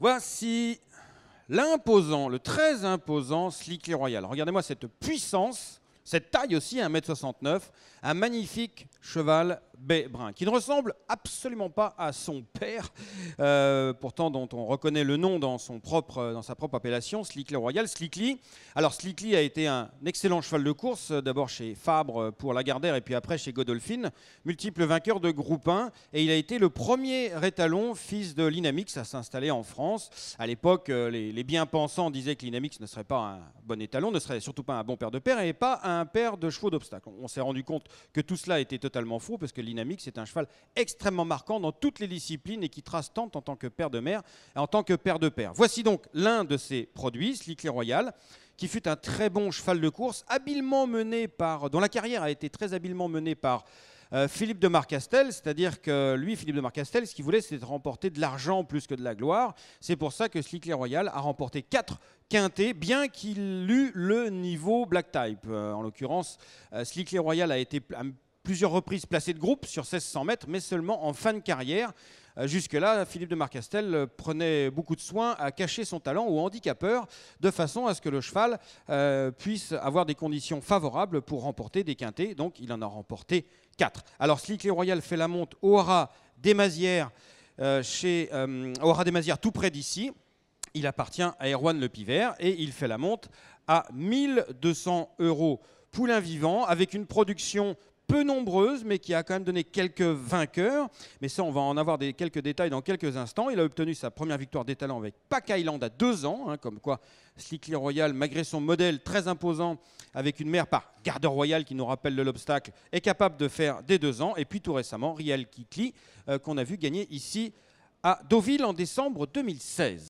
Voici l'imposant, le très imposant Slickly Royal. Regardez-moi cette puissance, cette taille aussi, 1m69, un magnifique cheval baie brun, qui ne ressemble absolument pas à son père, euh, pourtant dont on reconnaît le nom dans, son propre, dans sa propre appellation, Slickly Royal. Slickly. Alors Slickly a été un excellent cheval de course, d'abord chez Fabre pour Lagardère et puis après chez Godolphin, multiple vainqueur de groupe 1, et il a été le premier étalon, fils de l'Inamix, à s'installer en France. À l'époque, euh, les, les bien-pensants disaient que l'Inamix ne serait pas un bon étalon, ne serait surtout pas un bon père de père et pas un père de chevaux d'obstacles. On s'est rendu compte que tout cela était totalement faux parce que l'Inamix c'est un cheval extrêmement marquant dans toutes les disciplines et qui trace tant en tant que père de mère et en tant que père de père. Voici donc l'un de ses produits, Slickly Royal, qui fut un très bon cheval de course, habilement mené par, dont la carrière a été très habilement menée par euh, Philippe de Marcastel, c'est-à-dire que lui, Philippe de Marcastel, ce qu'il voulait, c'était remporter de l'argent plus que de la gloire. C'est pour ça que Slickly Royal a remporté 4 quintés, bien qu'il eût le niveau Black Type. Euh, en l'occurrence, euh, Royal a été plusieurs reprises placé de groupe sur 1600 mètres, mais seulement en fin de carrière. Euh, jusque-là, Philippe de Marcastel euh, prenait beaucoup de soin à cacher son talent au handicapeur, de façon à ce que le cheval euh, puisse avoir des conditions favorables pour remporter des quintés. Donc, il en a remporté 4. Alors, Slickly Royal fait la monte au Haras des chez, au des tout près d'ici. Il appartient à Erwan Le Pivert et il fait la monte à 1200 euros poulain vivant avec une production peu nombreuse, mais qui a quand même donné quelques vainqueurs. Mais ça, on va en avoir des, quelques détails dans quelques instants. Il a obtenu sa première victoire d'étalon avec Pack Island à deux ans, hein, comme quoi Slickly Royal, malgré son modèle très imposant, avec une mère par garde royale qui nous rappelle de l'obstacle, est capable de faire des deux ans. Et puis tout récemment, Riel Kikli, euh, qu'on a vu gagner ici à Deauville en décembre 2016.